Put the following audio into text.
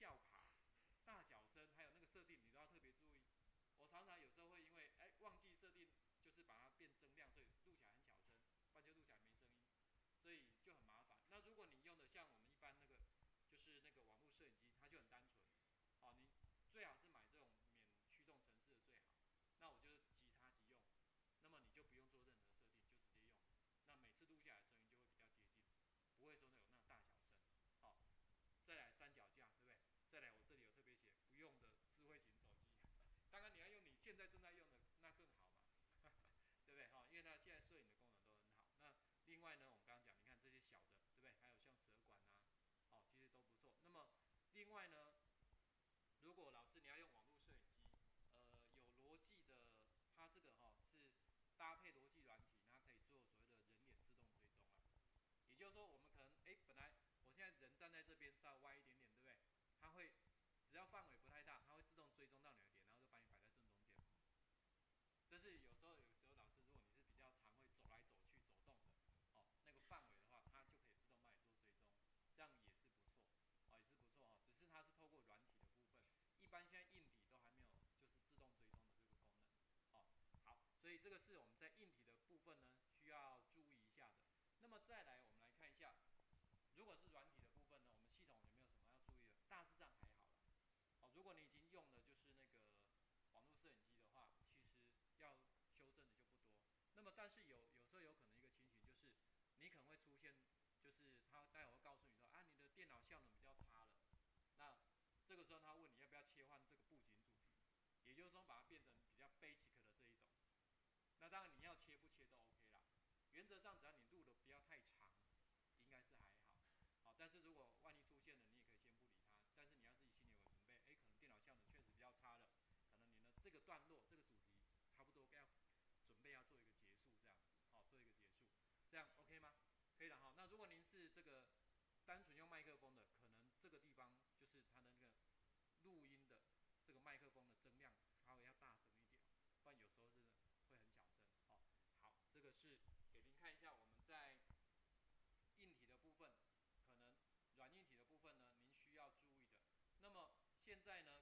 笑卡、大小声，还有那个设定，你都要特别注意。我常常有时候会因为哎忘记设定，就是把它变增亮，所以录起来很小声，不然就录起来没声音，所以就很麻烦。那如果你用的像我们一般那个，就是那个网络摄影机，它就很单纯。好，你最好是买这种免驱动程式的最好。那我就即插即用，那么你就不用做任何设定，就直接用。那每次录下来声音就会比较接近，不会说那有那大小声。好，再来三脚架，对不对？再来我这里有特别写不用的智慧型手机。当然你要用你现在正在用的，那更好嘛，对不对？哈，因为它现在摄影的功能都很好。那另外呢，我们刚刚讲，你看这些小的，对不对？还有像蛇管啊，哦，其实都不错。那么另外呢，如果老师你要用网络摄影机，呃，有逻辑的，它这个哈是搭配逻辑软体，它可以做所谓的人脸自动追踪啊。也就是说，我们可能哎，本来我现在人站在这边稍微歪一点点，对不对？它会。只要范围不太大，它会自动追踪到你的点，然后就把你摆在正中间。这是有时候，有时候老师，如果你是比较常会走来走去、走动的，哦，那个范围的话，它就可以自动帮你做追踪，这样也是不错，哦，也是不错哦。只是它是透过软体的部分，一般现在硬体都还没有就是自动追踪的这个功能，哦，好，所以这个是我们在硬体的部分呢需要注意一下的。那么再来，我们来看一下，如果是软体的部分呢，我们系统有没有什么要注意的？大致上还好了。哦，如果你已经用的就是那个网络摄影机的话，其实要修正的就不多。那么，但是有有时候有可能一个情形就是，你可能会出现，就是他待会会告诉你说，啊，你的电脑效能比较差了。那这个时候他问你要不要切换这个布景主题，也就是说把它变成比较 basic 的这一种。那当然你要切不切都 OK 啦。原则上只要你录的不要太长，应该是还好。好，但是如果万一出现了，你也可以先不理它。但是你要自己心里有准备，哎，可能电脑效能确实比较差了，可能你的这个段落、这个主题差不多要准备要做一个结束，这样子，好，做一个结束，这样 OK 吗？可以的哈。那如果您是这个单纯用麦克风的，可能这个地方就是它的那个录音的这个麦克风的增量稍微要大声一点，不然有时候是会很小声。好，好，这个是给您看一下我们在硬体的部分。可能软硬体的部分呢，您需要注意的。那么现在呢，